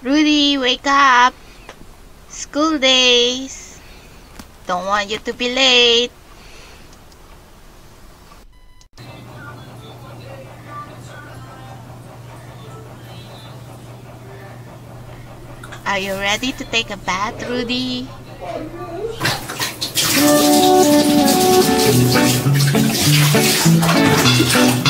Rudy, wake up! School days! Don't want you to be late. Are you ready to take a bath, Rudy?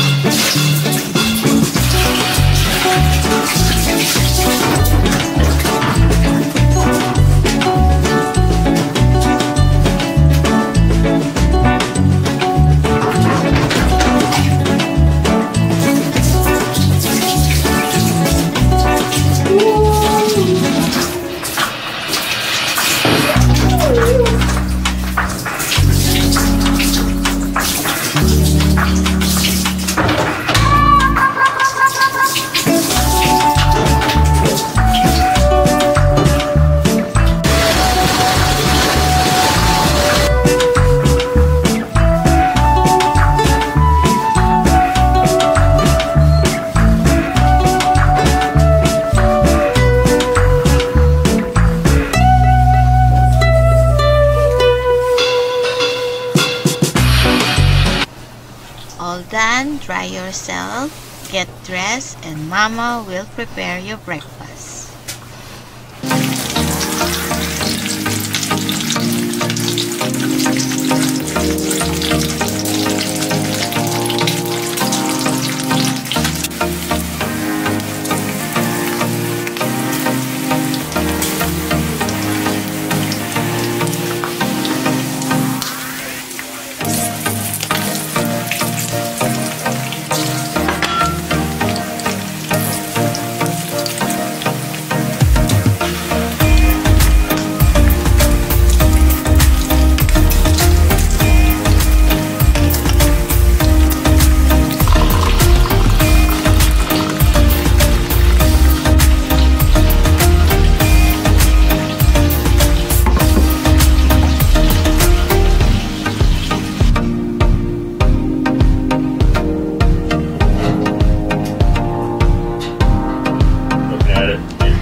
yourself, get dressed, and Mama will prepare your breakfast.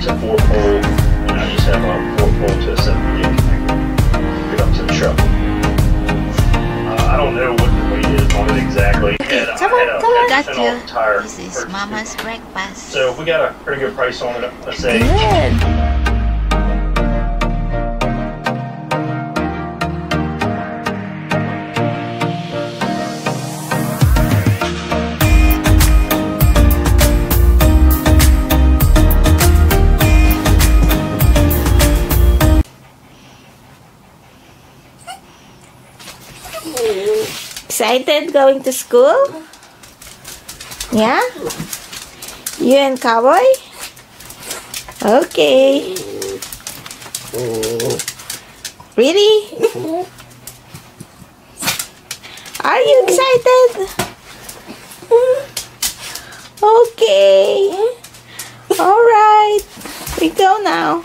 It, it's a four pole, and I just have a four pole to a seven gig connector. Get up to the truck. Uh, I don't know what the weight is on it exactly. Okay, Had come on, come on. 10% Got you. This is. Mama's breakfast. So we got a pretty good price on it, let's say. Good. Excited going to school? Yeah? You and Cowboy? Okay. Really? Are you excited? Okay. All right. We go now.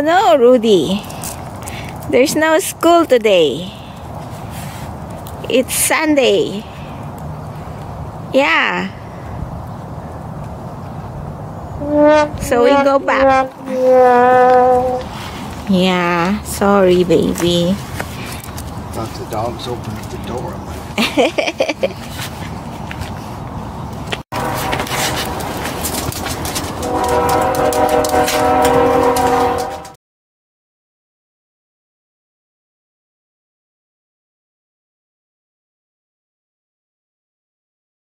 Oh no, Rudy. There's no school today. It's Sunday. Yeah. So we go back. Yeah, sorry, baby. Thought the dogs opened the door.